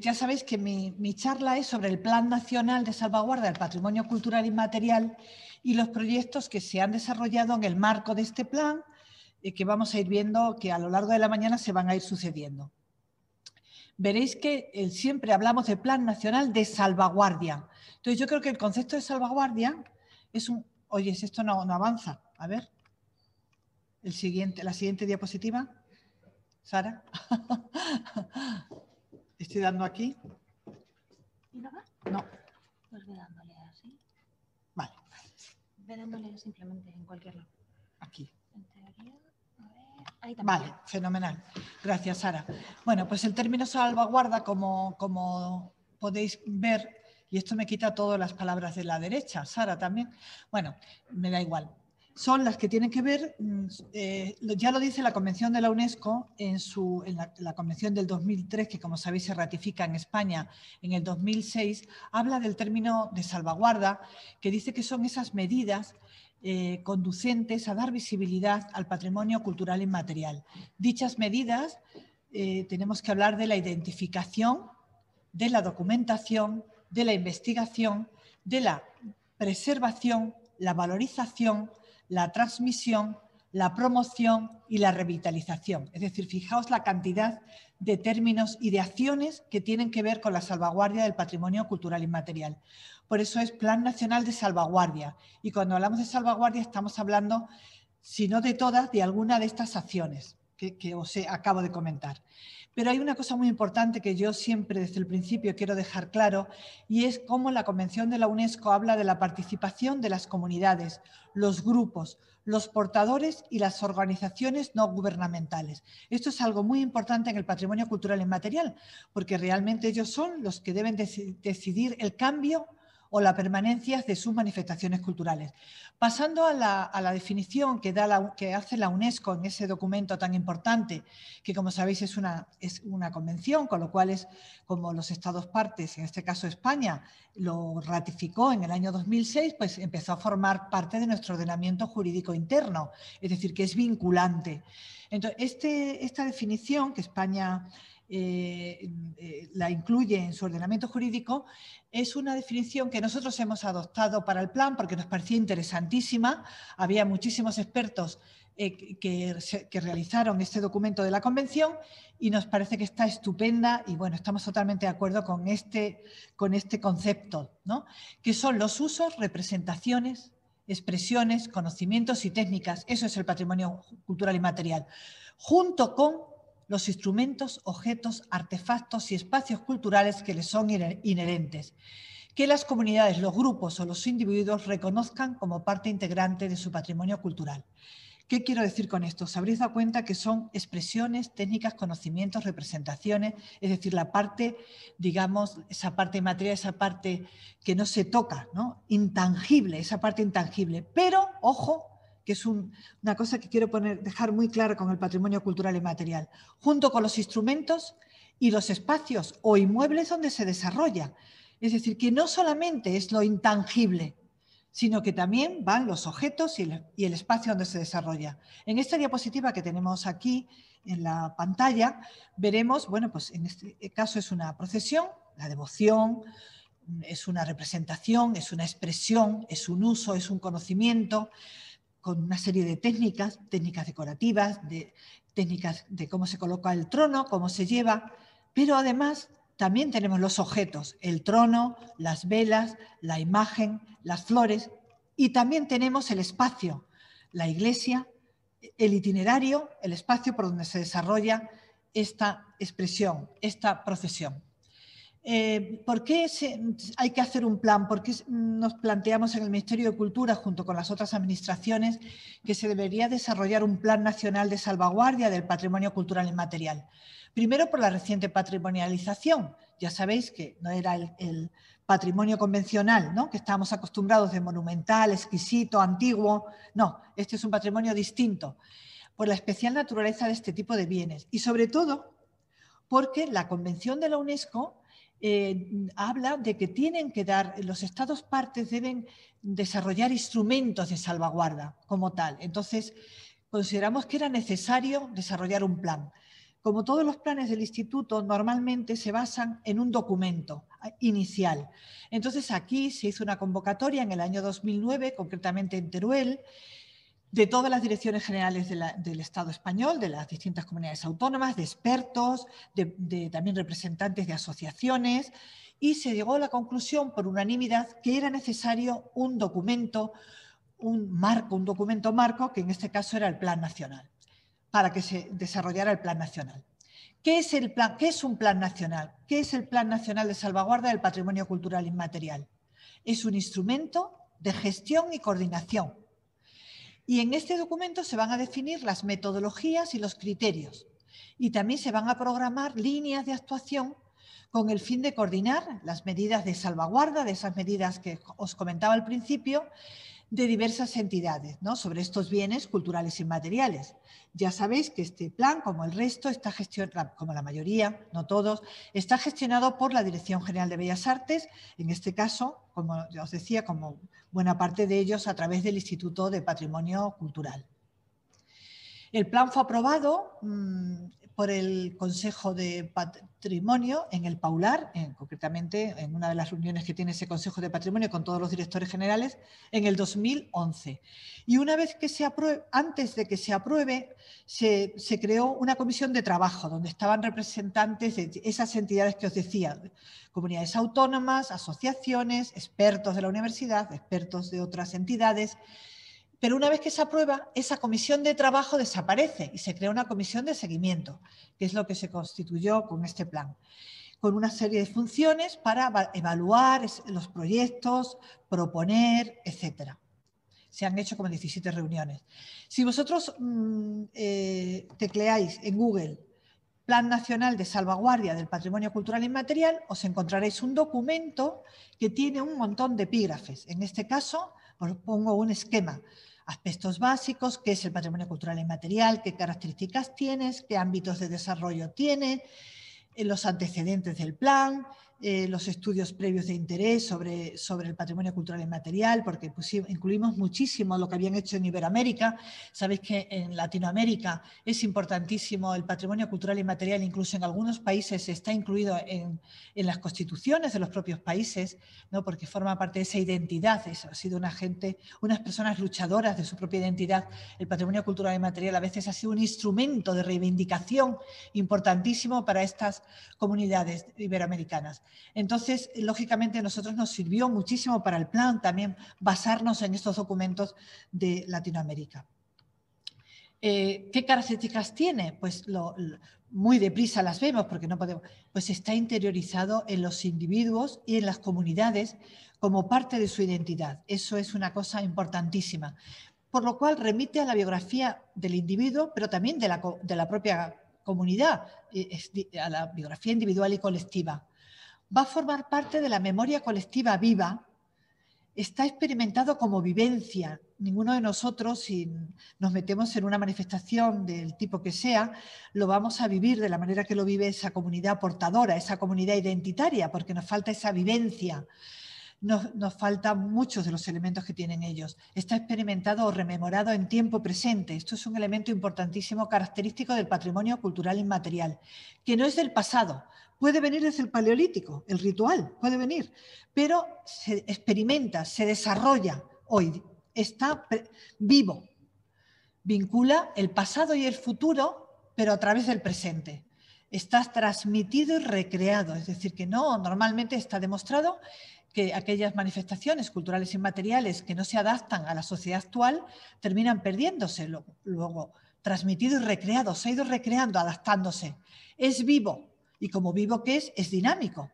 Ya sabéis que mi, charla es sobre el Plan Nacional de Salvaguarda del Patrimonio Cultural Inmaterial y los proyectos que se han desarrollado en el marco de este plan, y que vamos a ir viendo que a lo largo de la mañana se van a ir sucediendo. Veréis que siempre hablamos de Plan Nacional de Salvaguardia. Entonces yo creo que el concepto de salvaguardia es un... Oye, esto no, avanza. A ver. La siguiente diapositiva. Sara. Estoy dando aquí. ¿Y no va? No. Pues ve dándole así. Vale. Ve dándole simplemente en cualquier lado. Aquí. En teoría. Ahí. Vale, fenomenal. Gracias, Sara. Bueno, pues el término salvaguarda, como, como podéis ver, y esto me quita todas las palabras de la derecha, Sara también. Bueno, me da igual son las que tienen que ver, mm, eh, ya lo dice la Convención de la UNESCO en, su, en la, Convención del 2003, que como sabéis se ratifica en España en el 2006, habla del término de salvaguarda, que dice que son esas medidas eh, conducentes a dar visibilidad al patrimonio cultural inmaterial. Dichas medidas eh, tenemos que hablar de la identificación, de la documentación, de la investigación, de la preservación, la valorización, la transmisión, la promoción y la revitalización. Es decir, fijaos la cantidad de términos y de acciones que tienen que ver con la salvaguardia del patrimonio cultural inmaterial. Por eso es Plan Nacional de Salvaguardia. Y cuando hablamos de salvaguardia estamos hablando, si no de todas, de alguna de estas acciones que, que os acabo de comentar. Pero hay una cosa muy importante que yo siempre desde el principio quiero dejar claro y es cómo la Convención de la UNESCO habla de la participación de las comunidades, los grupos, los portadores y las organizaciones no gubernamentales. Esto es algo muy importante en el patrimonio cultural inmaterial, porque realmente ellos son los que deben decidir el cambio o la permanencia de sus manifestaciones culturales. Pasando a la, definición que, da que hace la UNESCO en ese documento tan importante, que como sabéis es una, es una convención, con lo cual es como los estados partes, en este caso España, lo ratificó en el año 2006, pues empezó a formar parte de nuestro ordenamiento jurídico interno, es decir, que es vinculante. Entonces, este, esta definición que España eh, eh, la incluye en su ordenamiento jurídico, es una definición que nosotros hemos adoptado para el plan porque nos parecía interesantísima. Había muchísimos expertos eh, que, realizaron este documento de la Convención y nos parece que está estupenda y bueno, estamos totalmente de acuerdo con este, con este concepto, ¿no? que son los usos, representaciones, expresiones, conocimientos y técnicas. Eso es el patrimonio cultural y material. Junto con los instrumentos, objetos, artefactos y espacios culturales que les son inherentes, que las comunidades, los grupos o los individuos reconozcan como parte integrante de su patrimonio cultural. ¿Qué quiero decir con esto? Os habréis dado cuenta que son expresiones, técnicas, conocimientos, representaciones, es decir, la parte, digamos, esa parte material, esa parte que no se toca, ¿no? Intangible, esa parte intangible. Pero, ojo, que es una cosa que quiero poner, dejar muy clara con el patrimonio cultural y material, junto con los instrumentos y los espacios o inmuebles donde se desarrolla. Es decir, que no solamente es lo intangible, sino que también van los objetos y el, espacio donde se desarrolla. En esta diapositiva que tenemos aquí en la pantalla, veremos, bueno, pues en este caso es una procesión, la devoción, es una representación, es una expresión, es un uso, es un conocimiento, con una serie de técnicas, técnicas decorativas, de, técnicas de cómo se coloca el trono, cómo se lleva, pero además también tenemos los objetos, el trono, las velas, la imagen, las flores y también tenemos el espacio, la iglesia, el itinerario, el espacio por donde se desarrolla esta expresión, esta procesión. Eh, ¿Por qué hay que hacer un plan? ¿Por qué nos planteamos en el Ministerio de Cultura, junto con las otras administraciones, que se debería desarrollar un plan nacional de salvaguardia del patrimonio cultural inmaterial? Primero, por la reciente patrimonialización. Ya sabéis que no era el, patrimonio convencional, ¿no? que estábamos acostumbrados de monumental, exquisito, antiguo. No, este es un patrimonio distinto, por la especial naturaleza de este tipo de bienes y sobre todo porque la Convención de la UNESCO eh, habla de que tienen que dar, los estados partes deben desarrollar instrumentos de salvaguarda como tal. Entonces, consideramos que era necesario desarrollar un plan. como todos los planes del instituto, normalmente se basan en un documento inicial. Entonces aquí se hizo una convocatoria en el año 2009, concretamente en Teruel, de todas las direcciones generales del Estado español, de las distintas comunidades autónomas, de expertos, de, también representantes de asociaciones, y se llegó a la conclusión por unanimidad que era necesario un documento, un marco, un documento marco, que en este caso era el Plan Nacional, para que se desarrollara el Plan Nacional. ¿Qué es, ¿Qué es un plan nacional? ¿Qué es el Plan Nacional de Salvaguarda del Patrimonio Cultural Inmaterial? Es un instrumento de gestión y coordinación y en este documento se van a definir las metodologías y los criterios. Y también se van a programar líneas de actuación con el fin de coordinar las medidas de salvaguarda, de esas medidas que os comentaba al principio, de diversas entidades ¿no? sobre estos bienes culturales inmateriales. Ya sabéis que este plan, como el resto, está gestionado, como la mayoría, no todos, está gestionado por la Dirección General de Bellas Artes, en este caso, como ya os decía, como buena parte de ellos a través del Instituto de Patrimonio Cultural. El plan fue aprobado mm, por el Consejo de Patrimonio en el Paular, concretamente en una de las reuniones que tiene ese Consejo de Patrimonio con todos los directores generales, en el 2011. Y una vez que se apruebe, antes de que se apruebe, se creó una comisión de trabajo donde estaban representantes de esas entidades que os decía, comunidades autónomas, asociaciones, expertos de la universidad, expertos de otras entidades, pero una vez que se aprueba, esa comisión de trabajo desaparece y se crea una comisión de seguimiento, que es lo que se constituyó con este plan, con una serie de funciones para evaluar los proyectos, proponer, etc. Se han hecho como 17 reuniones. Si vosotros mm, eh, tecleáis en Google Plan Nacional de Salvaguardia del Patrimonio Cultural Inmaterial, os encontraréis un documento que tiene un montón de epígrafes. En este caso, os pongo un esquema aspectos básicos, qué es el patrimonio cultural inmaterial, qué características tiene, qué ámbitos de desarrollo tiene, eh, los antecedentes del plan, eh, los estudios previos de interés sobre, sobre el patrimonio cultural inmaterial, porque incluimos muchísimo lo que habían hecho en Iberoamérica. Sabéis que en Latinoamérica es importantísimo el patrimonio cultural inmaterial, incluso en algunos países está incluido en, en las constituciones de los propios países, ¿no? porque forma parte de esa identidad. ha sido una gente, unas personas luchadoras de su propia identidad. El patrimonio cultural inmaterial a veces ha sido un instrumento de reivindicación importantísimo para estas comunidades iberoamericanas. Entonces, lógicamente, a nosotros nos sirvió muchísimo para el plan también basarnos en estos documentos de Latinoamérica. Eh, ¿Qué características tiene? Pues muy deprisa las vemos porque no podemos. Pues está interiorizado en los individuos y en las comunidades como parte de su identidad. Eso es una cosa importantísima. Por lo cual remite a la biografía del individuo, pero también de la, de la propia comunidad, a la biografía individual y colectiva va a formar parte de la memoria colectiva viva, está experimentado como vivencia. Ninguno de nosotros, si nos metemos en una manifestación del tipo que sea, lo vamos a vivir de la manera que lo vive esa comunidad portadora, esa comunidad identitaria, porque nos falta esa vivencia. Nos, nos, faltan muchos de los elementos que tienen ellos. Está experimentado o rememorado en tiempo presente. Esto es un elemento importantísimo, característico del patrimonio cultural inmaterial, que no es del pasado, puede venir desde el paleolítico, el ritual puede venir, pero se experimenta, se desarrolla hoy, está vivo, vincula el pasado y el futuro, pero a través del presente. Está transmitido y recreado, es decir, que no, normalmente está demostrado que aquellas manifestaciones culturales y materiales que no se adaptan a la sociedad actual terminan perdiéndose. Luego, transmitido y recreado, se ha ido recreando, adaptándose. Es vivo, y como vivo que es, es dinámico.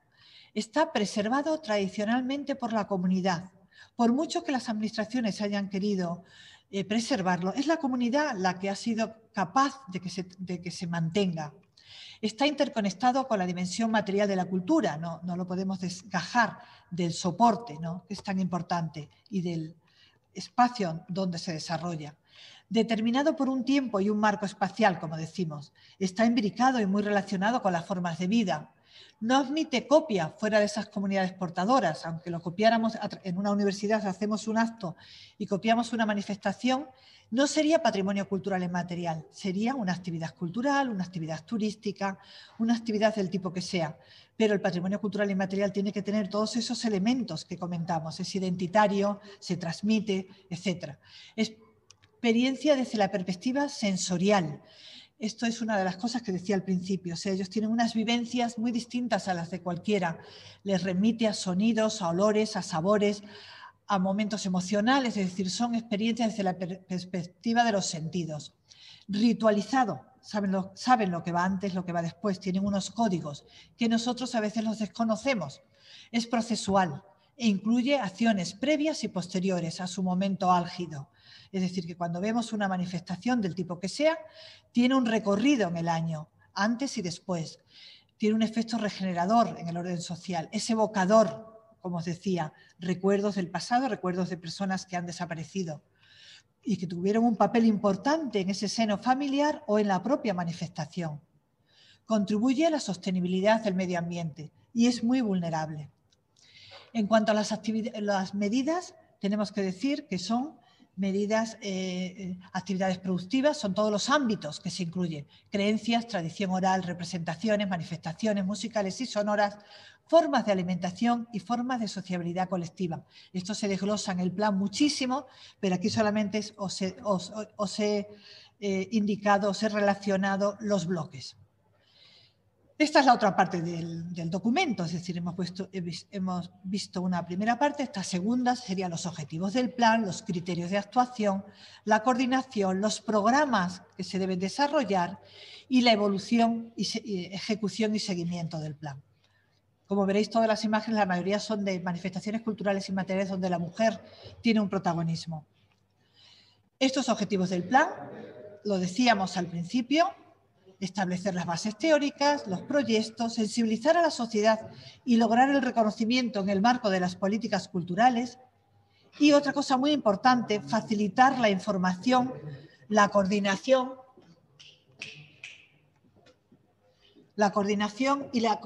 Está preservado tradicionalmente por la comunidad. Por mucho que las administraciones hayan querido eh, preservarlo, es la comunidad la que ha sido capaz de que, se, mantenga. Está interconectado con la dimensión material de la cultura, no, no lo podemos desgajar del soporte, ¿no? que es tan importante, y del espacio donde se desarrolla determinado por un tiempo y un marco espacial, como decimos. Está imbricado y muy relacionado con las formas de vida. No admite copia fuera de esas comunidades portadoras, aunque lo copiáramos en una universidad, hacemos un acto y copiamos una manifestación, no sería patrimonio cultural inmaterial, sería una actividad cultural, una actividad turística, una actividad del tipo que sea. Pero el patrimonio cultural inmaterial tiene que tener todos esos elementos que comentamos, es identitario, se transmite, etc. Experiencia desde la perspectiva sensorial. Esto es una de las cosas que decía al principio, o ellos tienen unas vivencias muy distintas a las de cualquiera. Les remite a sonidos, a olores, a sabores, a momentos emocionales, es decir, son experiencias desde la perspectiva de los sentidos. Ritualizado, saben lo, saben lo que va antes, lo que va después, tienen unos códigos que nosotros a veces los desconocemos. Es procesual e incluye acciones previas y posteriores a su momento álgido. Es decir, que cuando vemos una manifestación del tipo que sea, tiene un recorrido en el año, antes y después. Tiene un efecto regenerador en el orden social, es evocador como os decía, recuerdos del pasado, recuerdos de personas que han desaparecido y que tuvieron un papel importante en ese seno familiar o en la propia manifestación. Contribuye a la sostenibilidad del medio ambiente y es muy vulnerable. En cuanto a las, las medidas, tenemos que decir que son medidas, eh, eh, actividades productivas, son todos los ámbitos que se incluyen, creencias, tradición oral, representaciones, manifestaciones musicales y sonoras, formas de alimentación y formas de sociabilidad colectiva. Esto se desglosa en el plan muchísimo, pero aquí solamente os he, eh, indicado, os he relacionado los bloques. Esta es la otra parte del, documento, es decir, hemos, hemos, visto una primera parte, esta segunda serían los objetivos del plan, los criterios de actuación, la coordinación, los programas que se deben desarrollar y la evolución, y ejecución y seguimiento del plan. Como veréis, todas las imágenes, la mayoría son de manifestaciones culturales y materiales donde la mujer tiene un protagonismo. Estos objetivos del plan, lo decíamos al principio, establecer las bases teóricas, los proyectos, sensibilizar a la sociedad y lograr el reconocimiento en el marco de las políticas culturales. Y otra cosa muy importante, facilitar la información, la coordinación la coordinación y la,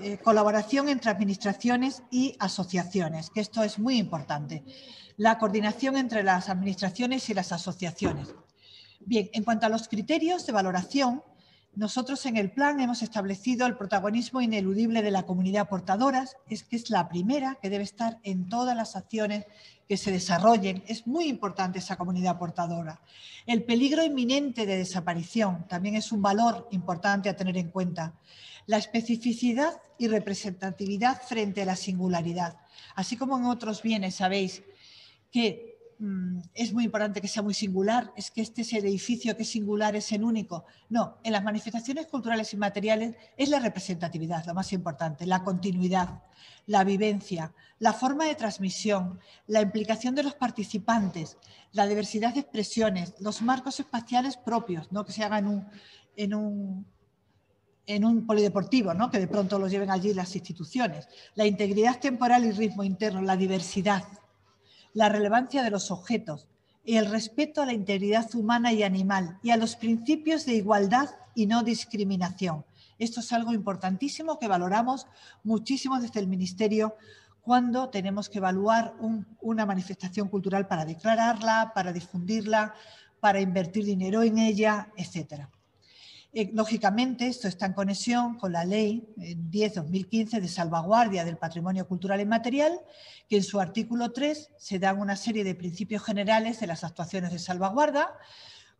eh, colaboración entre administraciones y asociaciones, que esto es muy importante. La coordinación entre las administraciones y las asociaciones. Bien, en cuanto a los criterios de valoración, nosotros en el plan hemos establecido el protagonismo ineludible de la comunidad portadoras, es que es la primera que debe estar en todas las acciones que se desarrollen. Es muy importante esa comunidad portadora. El peligro inminente de desaparición también es un valor importante a tener en cuenta. La especificidad y representatividad frente a la singularidad. Así como en otros bienes sabéis que es muy importante que sea muy singular, es que este es el edificio que es singular, es el único. No, en las manifestaciones culturales y materiales es la representatividad lo más importante, la continuidad, la vivencia, la forma de transmisión, la implicación de los participantes, la diversidad de expresiones, los marcos espaciales propios, ¿no? que se hagan en un, en un, en un polideportivo, ¿no? que de pronto los lleven allí las instituciones, la integridad temporal y ritmo interno, la diversidad la relevancia de los objetos el respeto a la integridad humana y animal y a los principios de igualdad y no discriminación. Esto es algo importantísimo que valoramos muchísimo desde el Ministerio cuando tenemos que evaluar una manifestación cultural para declararla, para difundirla, para invertir dinero en ella, etcétera. Eh, lógicamente, esto está en conexión con la Ley 10-2015 de salvaguardia del patrimonio cultural inmaterial, que en su artículo 3 se dan una serie de principios generales de las actuaciones de salvaguarda,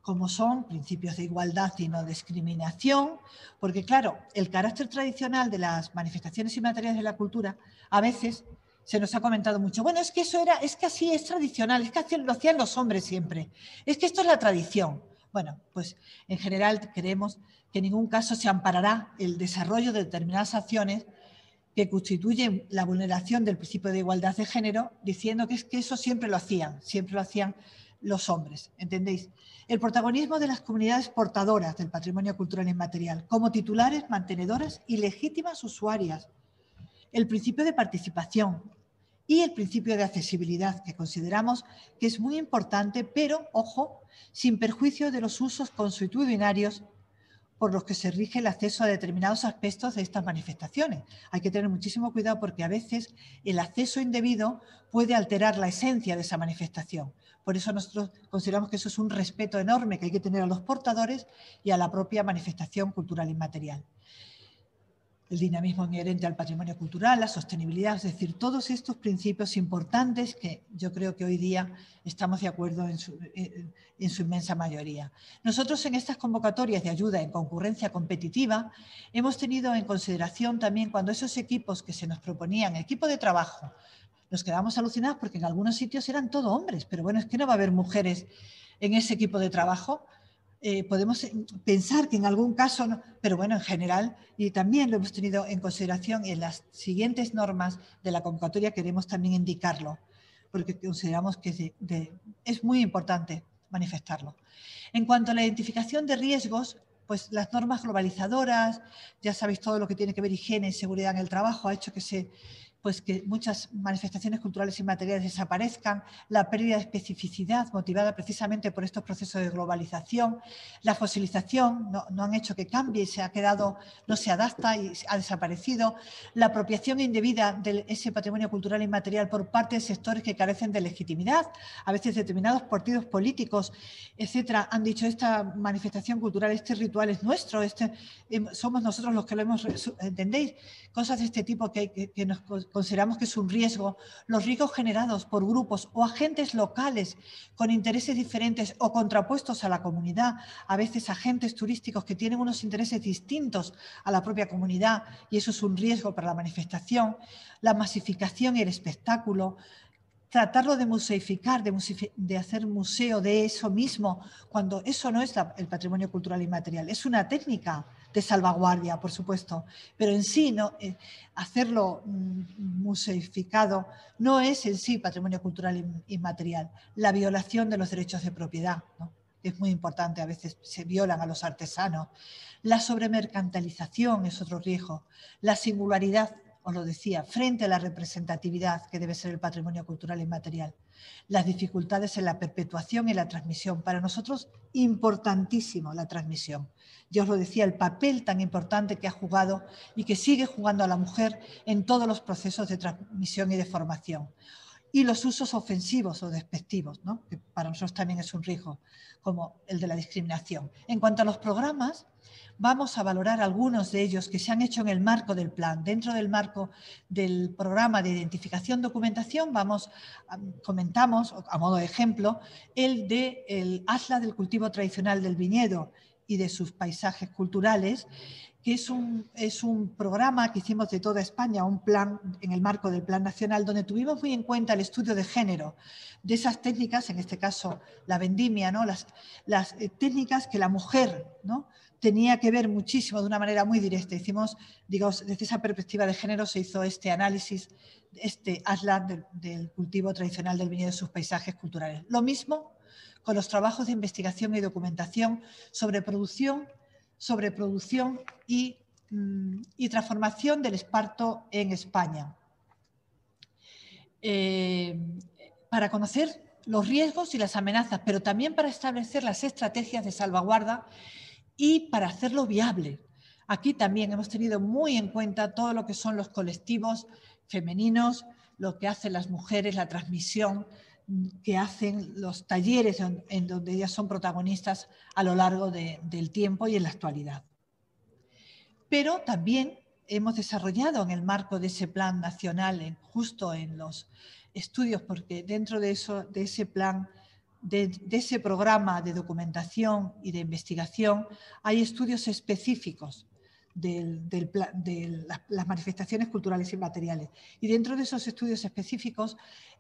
como son principios de igualdad y no discriminación, porque claro, el carácter tradicional de las manifestaciones inmateriales de la cultura a veces se nos ha comentado mucho, bueno, es que eso era, es que así es tradicional, es que lo hacían los hombres siempre, es que esto es la tradición. Bueno, pues en general creemos que en ningún caso se amparará el desarrollo de determinadas acciones que constituyen la vulneración del principio de igualdad de género, diciendo que es que eso siempre lo hacían, siempre lo hacían los hombres, ¿entendéis? El protagonismo de las comunidades portadoras del patrimonio cultural inmaterial, como titulares, mantenedoras y legítimas usuarias. El principio de participación, y el principio de accesibilidad, que consideramos que es muy importante, pero, ojo, sin perjuicio de los usos consuetudinarios por los que se rige el acceso a determinados aspectos de estas manifestaciones. Hay que tener muchísimo cuidado porque a veces el acceso indebido puede alterar la esencia de esa manifestación. Por eso nosotros consideramos que eso es un respeto enorme que hay que tener a los portadores y a la propia manifestación cultural inmaterial el dinamismo inherente al patrimonio cultural, la sostenibilidad, es decir, todos estos principios importantes que yo creo que hoy día estamos de acuerdo en su, inmensa mayoría. Nosotros en estas convocatorias de ayuda en concurrencia competitiva hemos tenido en consideración también cuando esos equipos que se nos proponían, equipo de trabajo, nos quedamos alucinados porque en algunos sitios eran todo hombres, pero bueno, es que no va a haber mujeres en ese equipo de trabajo eh, podemos eh, pensar que en algún caso, pero bueno, en general, y también lo hemos tenido en consideración en las siguientes normas de la convocatoria queremos también indicarlo, porque consideramos que es muy importante manifestarlo. En cuanto a la identificación de riesgos, pues las normas globalizadoras, ya sabéis todo lo que tiene que ver higiene y seguridad en el trabajo, ha hecho que se pues que muchas manifestaciones culturales y materiales desaparezcan, la pérdida de especificidad motivada precisamente por estos procesos de globalización, la fosilización no, han hecho que cambie, se ha quedado, no se adapta y ha desaparecido, la apropiación indebida de ese patrimonio cultural y material por parte de sectores que carecen de legitimidad, a veces determinados partidos políticos, etcétera, han dicho esta manifestación cultural, este ritual es nuestro, este, em, somos nosotros los que lo hemos, ¿entendéis? Cosas de este tipo que, que nos consideramos que es un riesgo, los riesgos generados por grupos o agentes locales con intereses diferentes o contrapuestos a la comunidad, a veces agentes turísticos que tienen unos intereses distintos a la propia comunidad y eso es un riesgo para la manifestación, la masificación y el espectáculo, tratarlo de museificar, de, hacer museo de eso mismo, cuando eso no es el patrimonio cultural inmaterial, es una técnica de salvaguardia, por supuesto, pero en sí no, eh, hacerlo mm, museificado no es en sí patrimonio cultural inmaterial. La violación de los derechos de propiedad, es muy importante, a veces se violan a los artesanos. La sobremercantilización es otro riesgo. La singularidad os lo decía, frente a la representatividad que debe ser el patrimonio cultural inmaterial. Las dificultades en la perpetuación y la transmisión. Para nosotros, importantísimo la transmisión. Ya os lo decía, el papel tan importante que ha jugado y que sigue jugando a la mujer en todos los procesos de transmisión y de formación. Y los usos ofensivos o despectivos, ¿no? que para nosotros también es un riesgo, como el de la discriminación. En cuanto a los programas, vamos a valorar algunos de ellos que se han hecho en el marco del plan. Dentro del marco del programa de identificación documentación, vamos, comentamos, a modo de ejemplo, el de el ASLA del cultivo tradicional del viñedo y de sus paisajes culturales, que es un, es un programa que hicimos de toda España, un plan en el marco del Plan Nacional, donde tuvimos muy en cuenta el estudio de género de esas técnicas, en este caso la vendimia, ¿no? las, las eh, técnicas que la mujer ¿no? tenía que ver muchísimo de una manera muy directa. Hicimos, digamos, desde esa perspectiva de género se hizo este análisis, este ASLA del, cultivo tradicional del viñedo y sus paisajes culturales. Lo mismo con los trabajos de investigación y documentación sobre producción, sobre producción y, mm, transformación del esparto en España. Eh, para conocer los riesgos y las amenazas, pero también para establecer las estrategias de salvaguarda y para hacerlo viable. Aquí también hemos tenido muy en cuenta todo lo que son los colectivos femeninos, lo que hacen las mujeres, la transmisión que hacen los talleres en, donde ellas son protagonistas a lo largo del tiempo y en la actualidad. Pero también hemos desarrollado en el marco de ese plan nacional, justo en los estudios, porque dentro de, eso, de ese plan de, ese programa de documentación y de investigación hay estudios específicos de las manifestaciones culturales y materiales. Y dentro de esos estudios específicos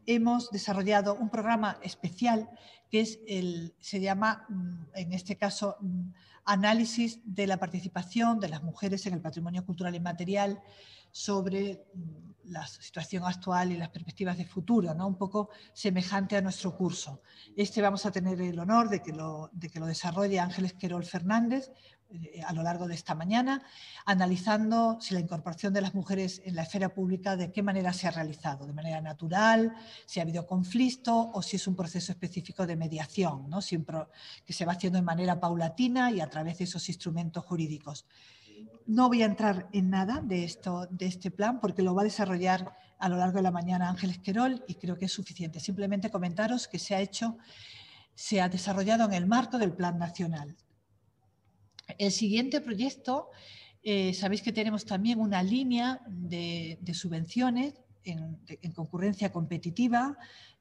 hemos desarrollado un programa especial que es el, se llama, mm, en este caso, mm, análisis de la participación de las mujeres en el patrimonio cultural y material sobre mm, la situación actual y las perspectivas de futuro, ¿no? un poco semejante a nuestro curso. Este vamos a tener el honor de que lo, de que lo desarrolle Ángeles Querol Fernández, a lo largo de esta mañana, analizando si la incorporación de las mujeres en la esfera pública, de qué manera se ha realizado, de manera natural, si ha habido conflicto o si es un proceso específico de mediación, ¿no? que se va haciendo de manera paulatina y a través de esos instrumentos jurídicos. No voy a entrar en nada de, esto, de este plan porque lo va a desarrollar a lo largo de la mañana Ángeles Querol y creo que es suficiente. Simplemente comentaros que se ha hecho, se ha desarrollado en el marco del Plan Nacional el siguiente proyecto, eh, sabéis que tenemos también una línea de, subvenciones en, concurrencia competitiva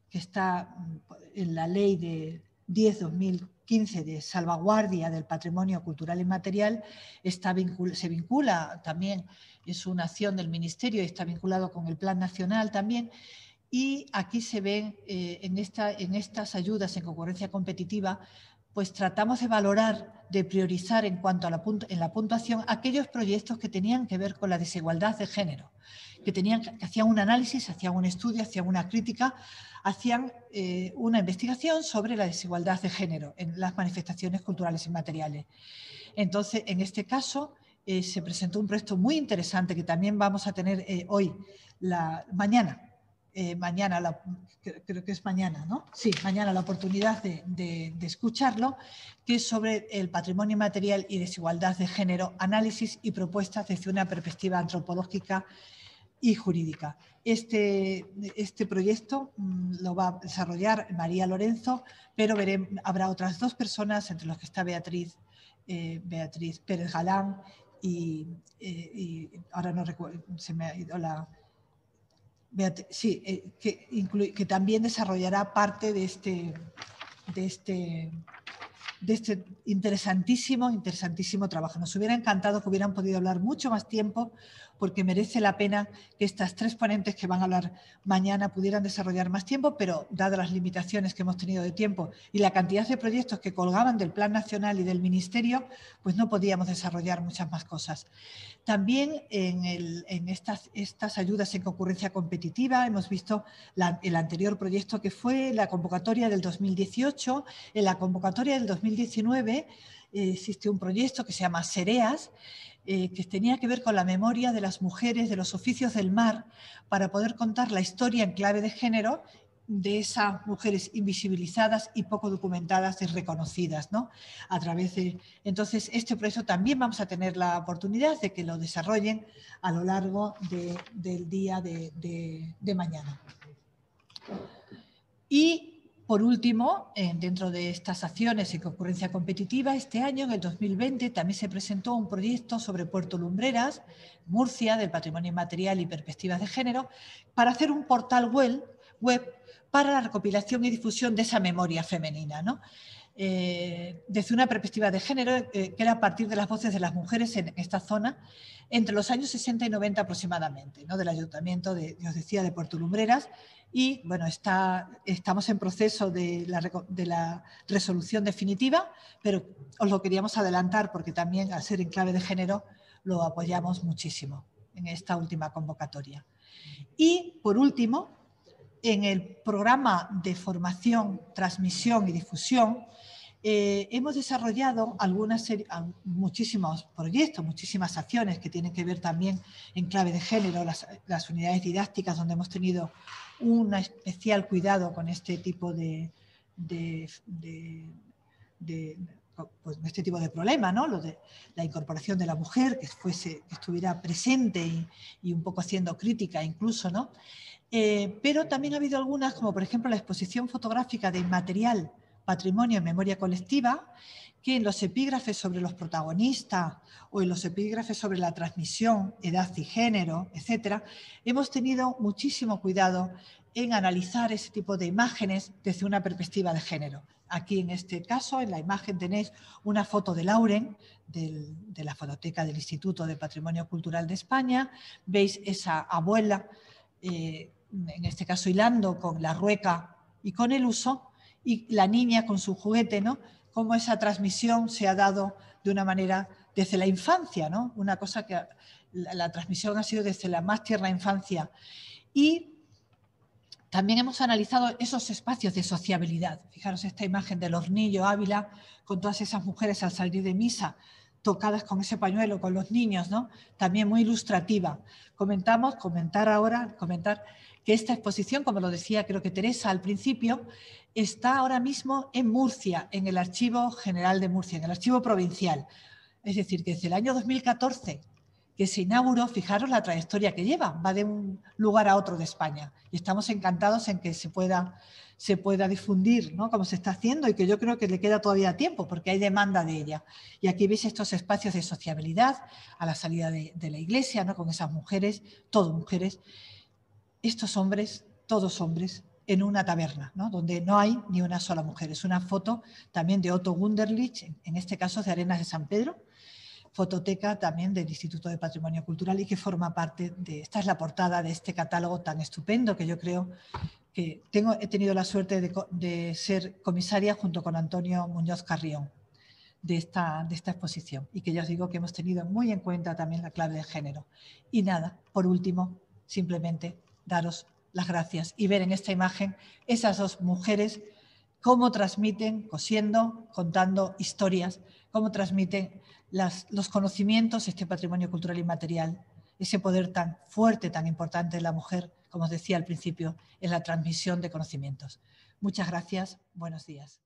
que está mm, en la ley de 10-2015 de salvaguardia del patrimonio cultural y material, se vincula también, es una acción del Ministerio y está vinculado con el Plan Nacional también. Y aquí se ven eh, en estas ayudas en concurrencia competitiva pues tratamos de valorar, de priorizar en cuanto a la, puntuación aquellos proyectos que tenían que ver con la desigualdad de género, que, tenían, que hacían un análisis, hacían un estudio, hacían una crítica, hacían eh, una investigación sobre la desigualdad de género en las manifestaciones culturales y materiales. Entonces, en este caso, eh, se presentó un proyecto muy interesante que también vamos a tener eh, hoy, la, mañana, eh, mañana, creo que es mañana, ¿no? Sí, mañana la oportunidad de, escucharlo, que es sobre el patrimonio material y desigualdad de género, análisis y propuestas desde una perspectiva antropológica y jurídica. Este, este proyecto mm, lo va a desarrollar María Lorenzo, pero habrá otras dos personas, entre los que está Beatriz, eh, Beatriz Pérez Galán y, eh, y ahora no recuerdo, se me ha ido la sí, eh, que, que, también desarrollará parte de este, de este, de este interesantísimo, interesantísimo trabajo. Nos hubiera encantado que hubieran podido hablar mucho más tiempo porque merece la pena que estas tres ponentes que van a hablar mañana pudieran desarrollar más tiempo, pero dadas las limitaciones que hemos tenido de tiempo y la cantidad de proyectos que colgaban del Plan Nacional y del Ministerio, pues no podíamos desarrollar muchas más cosas. También en, estas, ayudas en concurrencia competitiva hemos visto el anterior proyecto que fue la convocatoria del 2018. En la convocatoria del 2019 eh, existe un proyecto que se llama Sereas, eh, que tenía que ver con la memoria de las mujeres, de los oficios del mar, para poder contar la historia en clave de género de esas mujeres invisibilizadas y poco documentadas y reconocidas, ¿no? A través de... Entonces, este proceso también vamos a tener la oportunidad de que lo desarrollen a lo largo del día de, de mañana. Y por último, dentro de estas acciones en concurrencia competitiva, este año, en el 2020, también se presentó un proyecto sobre Puerto Lumbreras, Murcia, del patrimonio inmaterial y perspectivas de género, para hacer un portal web, web para la recopilación y difusión de esa memoria femenina. ¿no? Eh, desde una perspectiva de género, eh, que era a partir de las voces de las mujeres en esta zona, entre los años 60 y 90 aproximadamente, ¿no? del ayuntamiento de, os decía, de Puerto Lumbreras, y bueno, está, estamos en proceso de la, de la, resolución definitiva, pero os lo queríamos adelantar porque también al ser en clave de género lo apoyamos muchísimo en esta última convocatoria. Y por último, en el programa de formación, transmisión y difusión, eh, hemos desarrollado algunas muchísimos proyectos, muchísimas acciones que tienen que ver también en clave de género, las, unidades didácticas donde hemos tenido un especial cuidado con este tipo de, pues, este tipo de problema, ¿no? De la incorporación de la mujer, que, fuese, estuviera presente y, y, un poco haciendo crítica incluso, ¿no? Eh, pero también ha habido algunas, como por ejemplo la exposición fotográfica de inmaterial patrimonio en memoria colectiva, que en los epígrafes sobre los protagonistas o en los epígrafes sobre la transmisión, edad y género, etcétera, hemos tenido muchísimo cuidado en analizar ese tipo de imágenes desde una perspectiva de género. Aquí en este caso, en la imagen tenéis una foto de Lauren, de la fototeca del Instituto de Patrimonio Cultural de España. Veis esa abuela eh, en este caso hilando con la rueca y con el uso, y la niña con su juguete, ¿no? Cómo esa transmisión se ha dado de una manera desde la infancia, ¿no? Una cosa que la, transmisión ha sido desde la más tierna infancia. Y también hemos analizado esos espacios de sociabilidad. Fijaros esta imagen del hornillo Ávila con todas esas mujeres al salir de misa tocadas con ese pañuelo, con los niños, ¿no? También muy ilustrativa. Comentamos, comentar ahora, comentar que esta exposición, como lo decía creo que Teresa al principio, está ahora mismo en Murcia, en el Archivo General de Murcia, en el Archivo Provincial. Es decir, que desde el año 2014 que se inauguró, fijaros la trayectoria que lleva, va de un lugar a otro de España. Y estamos encantados en que se pueda, se pueda difundir, ¿no? Como se está haciendo y que yo creo que le queda todavía tiempo porque hay demanda de ella. Y aquí veis estos espacios de sociabilidad a la salida de, la iglesia, ¿no? Con esas mujeres, todas mujeres, estos hombres, todos hombres, en una taberna, ¿no? donde no hay ni una sola mujer. Es una foto también de Otto Wunderlich, en este caso de Arenas de San Pedro, fototeca también del Instituto de Patrimonio Cultural y que forma parte de, esta es la portada de este catálogo tan estupendo que yo creo que he tenido la suerte de, ser comisaria junto con Antonio Muñoz Carrión de esta, de esta exposición y que ya os digo que hemos tenido muy en cuenta también la clave de género. Y nada, por último, simplemente daros las gracias y ver en esta imagen esas dos mujeres cómo transmiten, cosiendo, contando historias, cómo transmiten los conocimientos, este patrimonio cultural y material, ese poder tan fuerte, tan importante de la mujer, como os decía al principio, en la transmisión de conocimientos. Muchas gracias, buenos días.